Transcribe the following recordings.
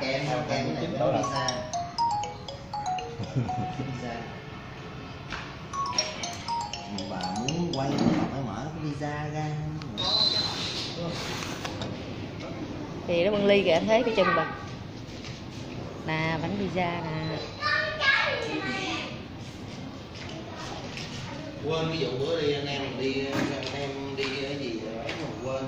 kem kem này nó visa visa mà bà muốn quay phải mở cái visa ra thì nó bưng ly kìa anh thấy cái chân bà. Nè, bánh pizza nè. Quên, ví dụ bữa đi anh em mình đi, anh em đi cái gì đó mà quên.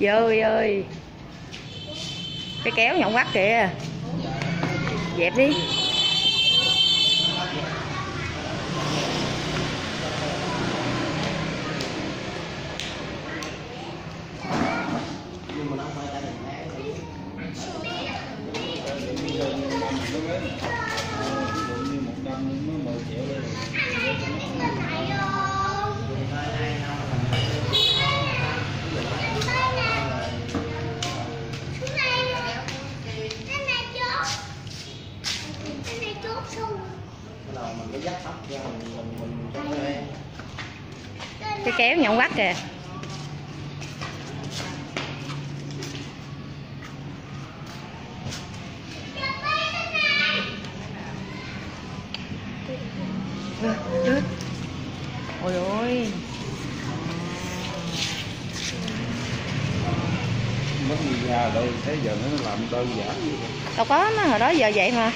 Dơi ơi cái kéo nhọn quắt kìa. Dẹp đi. Mình mới dắt tóc ra mình mình mình cho nó quen cái kéo nhọn quắt kìa chết. ôi ôi mất gì ra đâu thế giờ nó làm đơn giản vậy. đâu có nó hồi đó giờ vậy mà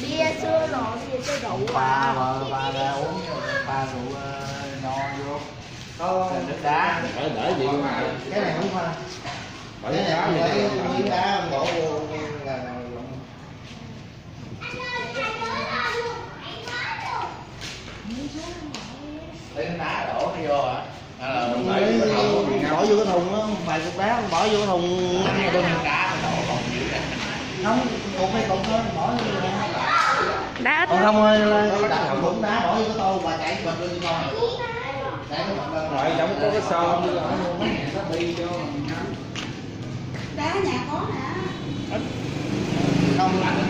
Bia xưa rồi, bây giờ chơi rượu pha à mà pha ra uống pha rượu ờ, nho vô có nước đá gì mà cái này không pha bởi cái cá này lấy đó miếng đá đổ vô là lấy miếng đá đổ vô hả thùng. bỏ vô cái thùng á vài cục đá bỏ vô cái thùng. Đôi đá đổ còn không cục hay cục thôi bỏ vô đá ít không ơi đặt thùng. Cục đá bỏ vô cái tô và chạy bật lên con Rồi giống có cái sơn Đá nhà có nè không. Lạnh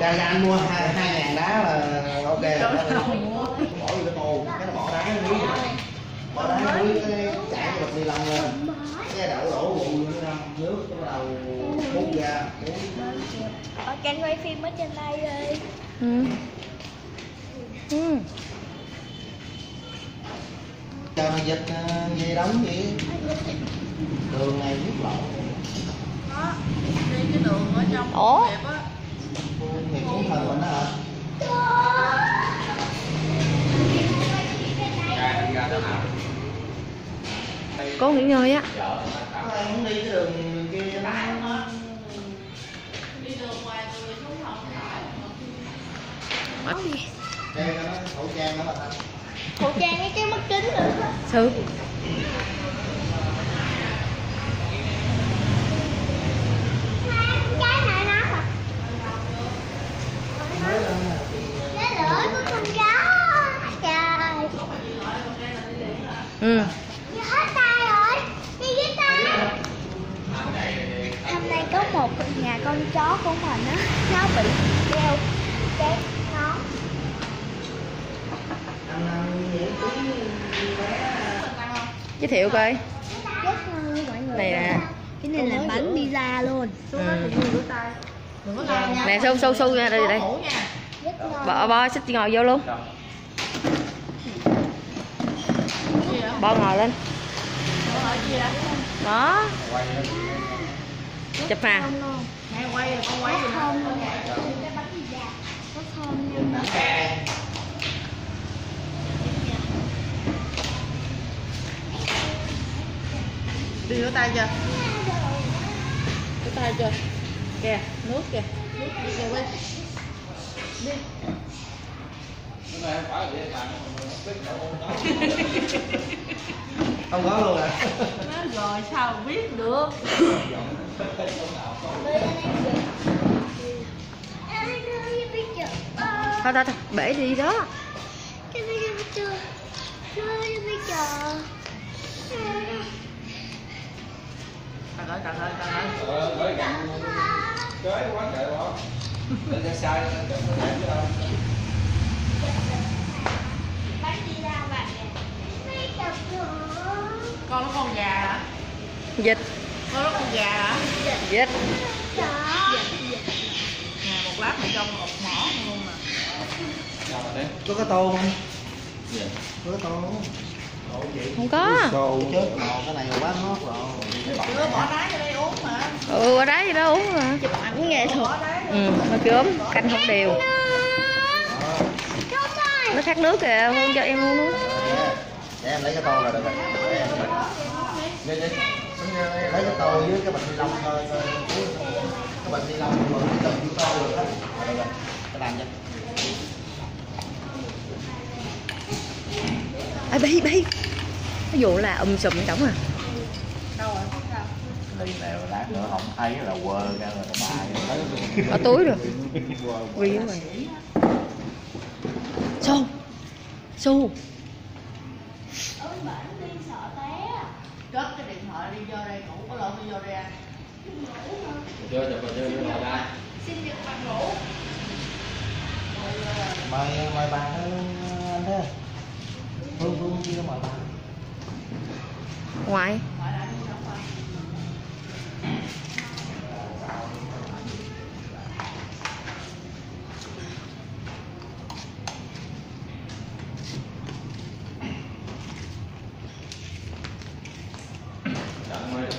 ra ra anh mua hai hai ngàn đá là ok rồi. Bỏ vô cái tô cái nó bỏ đá dưới. Bỏ đá dưới cái chạy cái bật ni lông lên cái đậu đổ nằm nước cái bắt đầu hút ra. Ở Trang quay phim ở trên đây đi ừ. Ừ. dịch ờ, dây đóng vậy đường này nước lộn. Đó, đi cái đường ở trong Ủa? đẹp á. Thì cũng thần mình đó hả? Cố nghỉ ngơi á. Đi cái đường kia nó đi đường ngoài người xuống hồng nó khẩu trang đó mà Khẩu trang với cái mắt kính nữa. Sự Cái này nó à mới lên nè Cái lửa của con chó Trời ừ. Hết tay rồi Đi với tay Hôm nay có một nhà con chó của mình á Nó bị đeo cái nón anh ăn miễn phí bé thiệu coi Này nè. cái này là bánh pizza luôn. Ừ. nè su su su ra đây đây ngon bo xích ngồi vô luôn. Bo ngồi lên. Đó. Chụp mẹ quay rồi con quay rất gì nữa thơm luôn cái bánh pizza rất thơm nha đi rửa tay chưa rửa tay chưa kìa nước kìa. Nước đi kìa quay không có luôn à. Nói rồi sao biết được? Thôi thôi thôi bể đi đó cái picture đưa cái picture ơi trời ơi trời ơi mới gần tới quá trời đó lên ra sai cho nó đẹp chứ nữa con nó con gà hả dịch. Con nó con gà hả dịch. Đó nè một lát mày cho một mỏ luôn mà có cái tô không? Dạ. có cái tô không không có. Cô chết màu cái này quá ngót rồi. Chưa bỏ đá vô đây uống mà. Ừ qua đá gì đó uống mà. Chụp ảnh nghệ thuật ừ nó cớm canh không đều. Nó khát nước kìa không cho em uống nước. để em lấy cái tô là được rồi. Để em đi đi. Lấy cái tô với cái bịch ni lông thôi cái bịch ni lông cái tô chỉ tô được hết. Rồi, được rồi. Cái làm cho ai bay bay. Ví dụ là um sùm trống à. Đâu rồi này mà lát nữa không thấy là quơ ra là bài ở túi rồi. Quy rồi. Su su đi à. cái điện thoại đi vô đây ngủ có lộn đi vô đây ăn. Chưa chụp chưa rồi đây. Xin được bạn ngủ. Mời mời bà anh thế phương phương kia mời bà ngoài.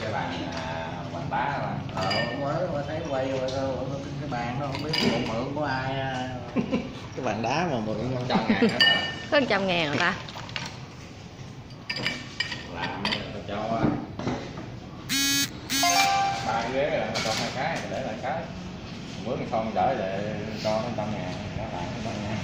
Cái bàn à, bàn đá mà ờ mới mới thấy quay rồi thôi cái bàn đó không biết mượn mượn của ai cái bàn đá mà mượn trăm ngàn hết rồi có một trăm ngàn rồi ta cái, để lại cái. Bữa con đỡ để cho nó trăm ngàn nó lại nó trăm ngàn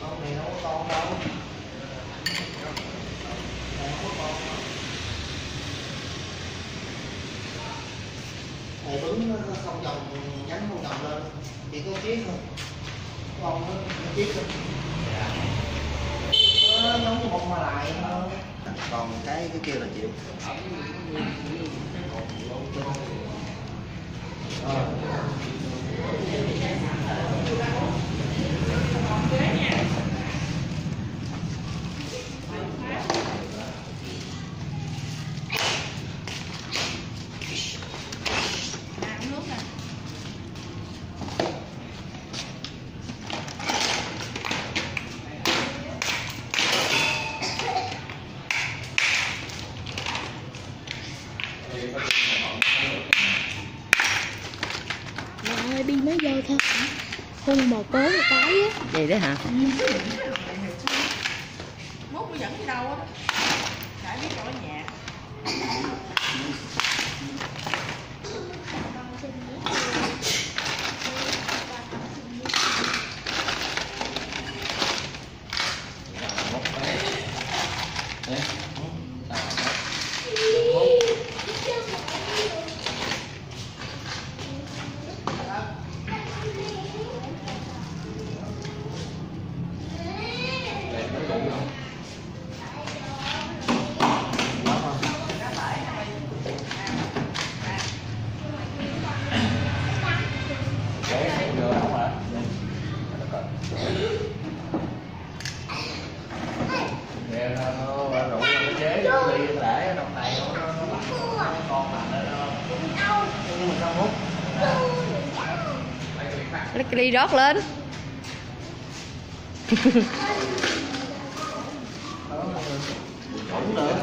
con này đâu có con đâu này bứng nó không vòng nhánh không vòng lên chỉ có chiếc thôi còn nó một chiếc thôi nó giống như một mà lại thôi còn cái cái kia là chịu Ờ. nè uống nước nè Bà ơi, đi mới vô thôi Hôn mồ cố một cái á vậy đó hả mốt tôi dẫn đi đâu á chả biết đâu ở nhà Nè, nó nó nó rủ nó chế nó đi để ở trong này nó nó nó bắt nó con làm nó nó nhưng mà sao hút lấy cái ly rót lên. Cũng được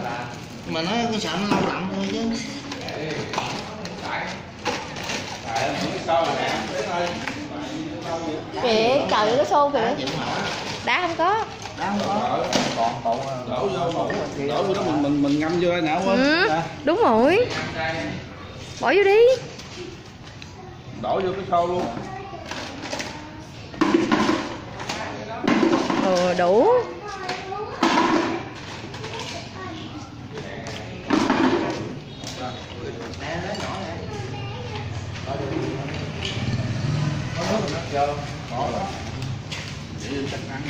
mà nó cái sợ nó lâu lặn thôi chứ. Kìa trời nó xô kìa. Đá không có. Đá không có. Còn tụ Đổ vô, đổ đổ vô đó mình mình mình ngâm vô nè quên. ừ, đúng rồi. Bỏ vô đi Đổ vô cái xô luôn. ừ đủ Để chắc ăn.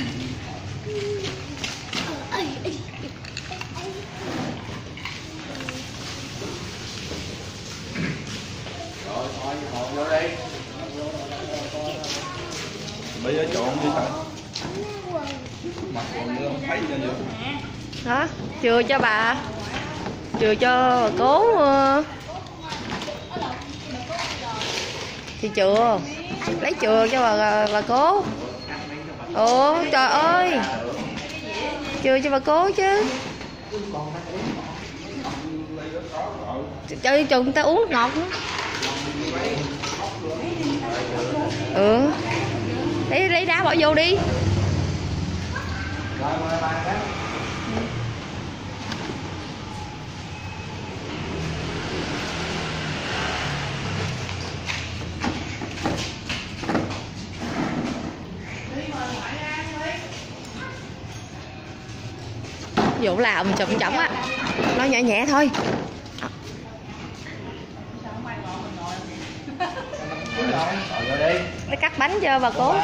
rồi thôi ngồi vô đi Bây giờ trộn đi thôi. Mặt còn nữa không thấy vô. hả? Chưa cho bà. Chưa cho bà cố ờ. thì chưa lấy chừa cho bà bà cố. Ủa trời ơi. Chừa cho bà cố chứ. Cho chừng người ta uống nước ngọt nữa ừ. Lấy lấy đá bỏ vô đi. Rồi là ông vụ làm chậm chậm á. Nó nhẹ nhẹ thôi rồi vô lấy cắt bánh cho bà cố.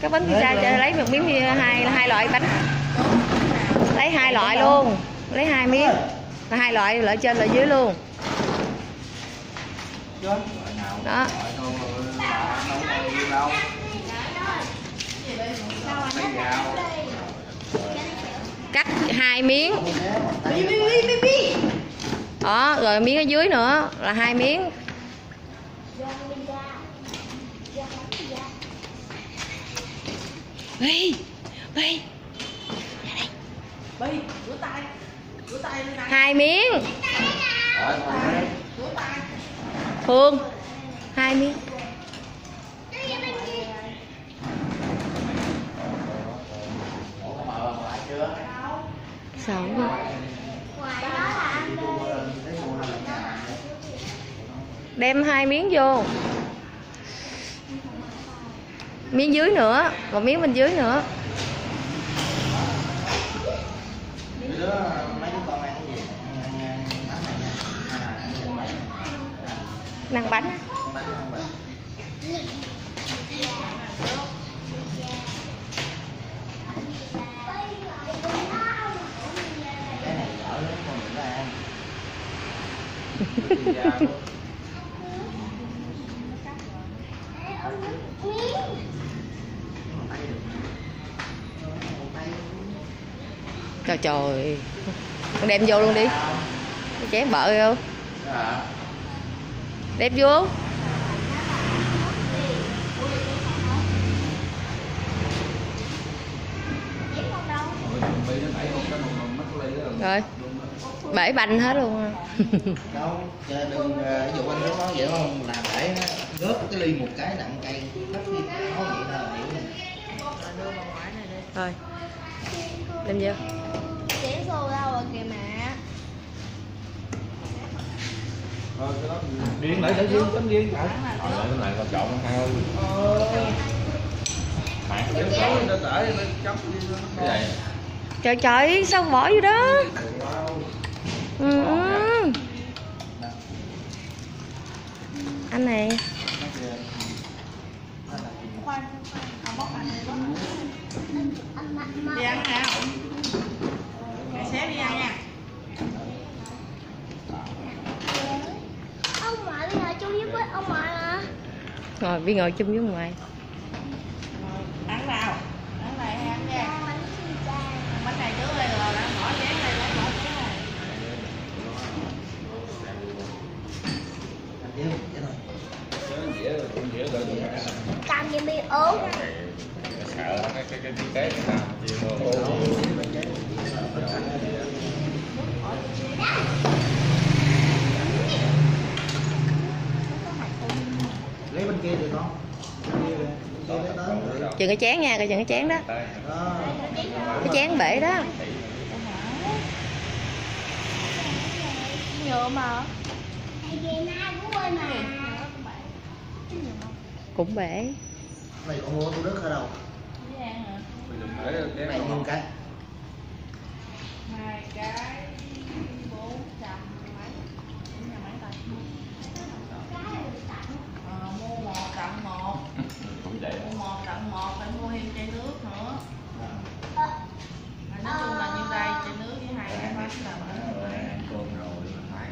Cắt bánh pizza cho lấy một miếng hai hai loại bánh. Lấy hai loại luôn. lấy hai miếng. Là hai loại loại trên loại dưới luôn. Đó. Cắt hai miếng. Đó rồi miếng ở dưới nữa. Là hai miếng Bi, Bi, bi rửa tay. Rửa tay lên này hai miếng. Phương hai miếng. Ủa có mời bà lại chưa miếng dưới nữa một miếng bên dưới nữa năng bánh Yeah. trời trời. Con đem vô luôn đi. Cái chén bợ không đem vô. Rồi bể banh hết luôn. Đâu đừng ví dụ anh muốn nói vậy không là để nó gớt cái ly một cái nặng cây hết khi nói vậy là hiểu đưa bà ngoại này đi thôi đem vô Chén xô đâu rồi. Kìa mẹ riêng lại để riêng chấm riêng lại Rồi lại. Cái này con trộn nó hai ơi. Mạng cái này trời trời sao bỏ vô đó ừ. ừ. anh này đi ăn nào mẹ xé đi ăn nha Ông ngoại bây giờ chú giúp với ông ngoại à ngồi đi ngồi chung với ngoài ăn nào ăn này hay ăn nha Bánh xin cha bánh này trước đây rồi đã bỏ chén này đã bỏ chén này anh hiểu vậy thôi Cầm gì bị ốm sợ cái cái cái kinh tế người lấy bên kia được không chừng cái chén nha, coi chừng cái chén đó. Đó cái chén bể đó. Nhựa mà Thầy về nay của ơi mà cũng bể. Này còn mua tôi đất ở đâu? Cái hai cái bốn trăm mấy bốn trăm mấy ta ờ, mua một tặng một cũng vậy mua một tặng một phải mua thêm chai nước nữa mà nói chung là như đây chai nước với hai cái bánh là rồi ăn cơm rồi phải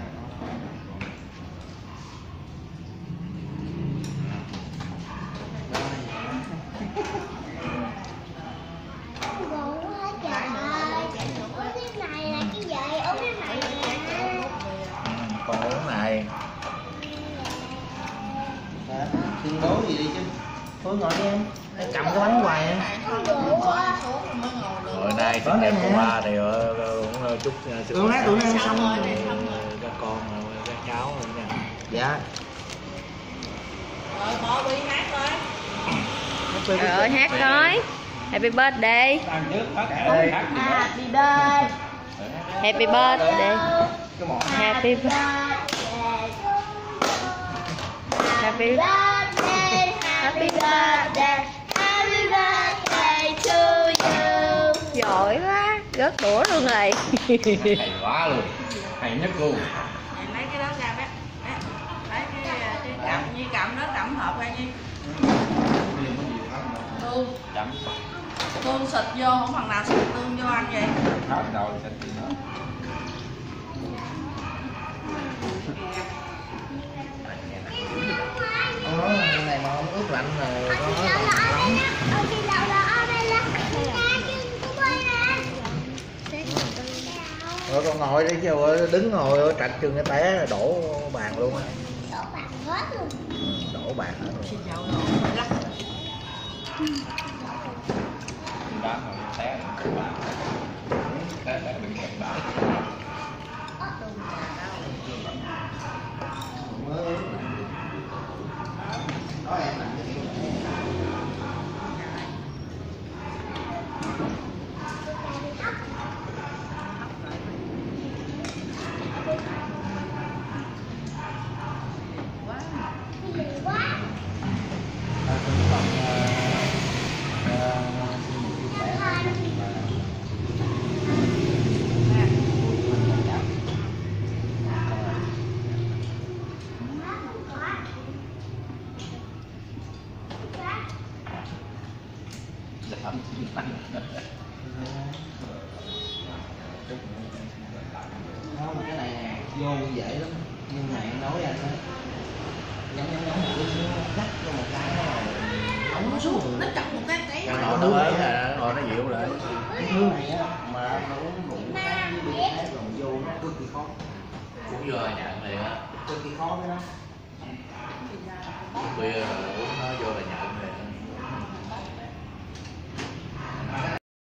Ngon quá trời ơi Ủa cái này là cái gì? Ủa cái này nè còn uống này Dạ, tuyên bố gì đi chứ Thôi ngồi đi em. Em cầm cái bánh hoài em. Hồi nay nhật đây của ba thì cũng chúc sức Tụi nó tụi ăn xong rồi. Rồi rồi. Các con ờ, các cháu rồi nha. Dạ. Rồi bỏ đi hát coi ơi hát nói happy birthday. Happy birthday. Happy birthday. Happy birthday. Happy birthday, happy birthday, happy birthday to you. giỏi quá rớt đũa luôn rồi. Hay quá luôn. Hay nhất luôn. Lấy cái đó ra bé. Bé lấy cái cái cầm như cầm đó cầm hộp ra như tương. Chấm. Tương xịt vô không phần nào xịt tương vô ăn vậy. Hết rồi sẽ gì nữa Cái này mà không ướp lạnh là có lắm. Rồi con ngồi đi chứ rồi đứng ngồi ở trạch chừng cái té đổ bàn luôn á. Đổ bàn hết luôn. Đổ bàn hết luôn. Đá té té té đừng chặt đá Đó em làm cái kiểu này. Cái gì quá. À, tôi còn, ờ, ờ, xin một chút khỏe. Không, cái này vô dễ lắm nhưng mà nói anh á nhắm nhắm nhắm một cái xíu cắt cho một cái nó Ổng nó xuống nó chọc một cái cái Cái nó ế nè, nó nó dịu lại cái thứ này á mà nó uống đủ cái với bia rồi vô nó cực kỳ khó cũng vô nhận liền á cực kỳ khó với nó bia uống nó vô là nhận liền